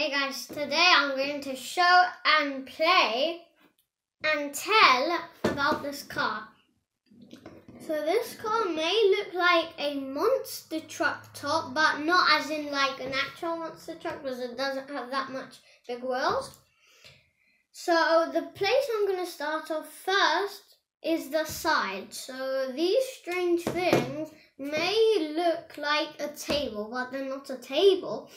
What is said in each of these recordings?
Hey guys, today I'm going to show and play and tell about this car. So this car may look like a monster truck top, but not as in like an actual monster truck because it doesn't have that much big wheels. So the place I'm going to start off first is the side. So these strange things may look like a table, but they're not a table.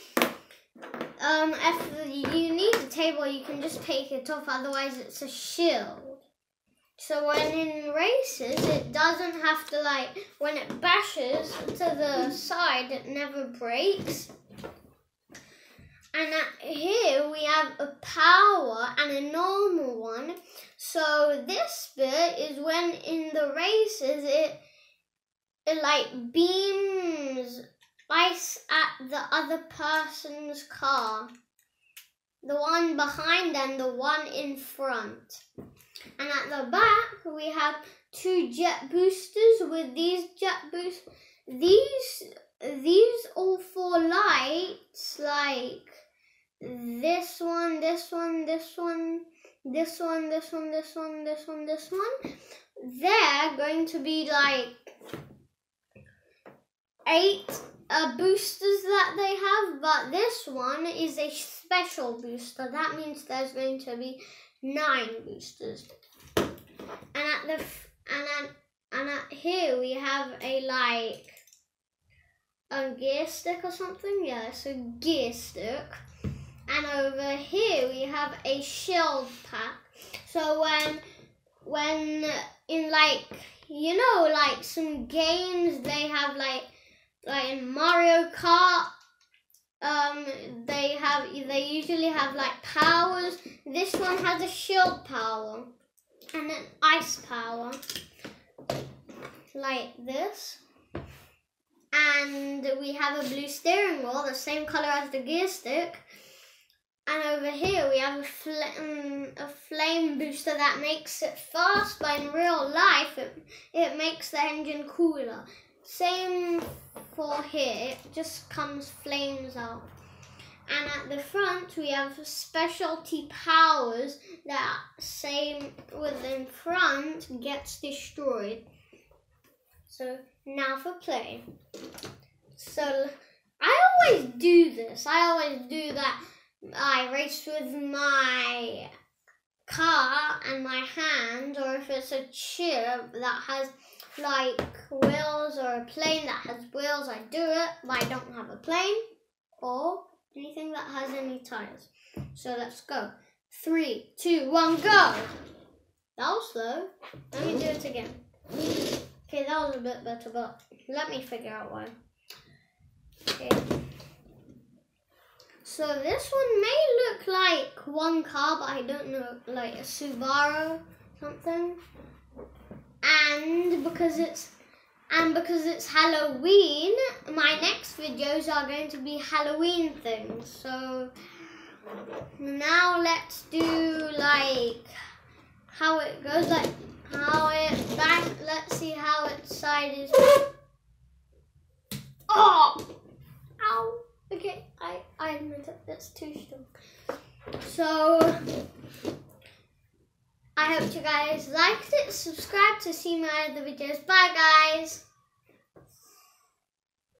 Um, if you need a table, you can just take it off, otherwise it's a shield. So when in races, it doesn't have to like, when it bashes to the side, it never breaks. And here we have a power and a normal one. So this bit is when in the races, it, it like beams ice at the other person's car. The one behind and the one in front. And at the back, we have two jet boosters with these jet boosts. These, these all four lights, like this one, this one, this one, this one, this one, this one, this one, this one. They're going to be like eight uh, boosters that they have, but this one is a special booster. That means there's going to be nine boosters. And at the and at and at here we have a like a gear stick or something. Yeah, it's a gear stick. And over here we have a shield pack. So when when in like you know like some games they have like like in Mario Kart um they have they usually have like powers. This one has a shield power and an ice power like this. And we have a blue steering wheel, the same color as the gear stick. And over here we have a, fl um, a flame booster that makes it fast, but in real life it, it makes the engine cooler. Same for here, it just comes flames out. And at the front we have specialty powers that same within front gets destroyed. So now for play. So I always do this. I always do that I race with my car and my hand, or if it's a chair that has like wheels or a plane that has wheels, I do it, but I don't have a plane or anything that has any tires. So let's go. Three, two, one, go! That was slow. Let me do it again. Okay, that was a bit better, but let me figure out why. Okay. So this one may look like one car, but I don't know, like a Subaru something. And because it's and because it's Halloween, my next videos are going to be Halloween things. So now let's do like how it goes, like how it back. Let's see how its side is. Oh, ow. Okay, I, I admit it, that's too strong. So, I hope you guys liked it. Subscribe to see my other videos. Bye, guys.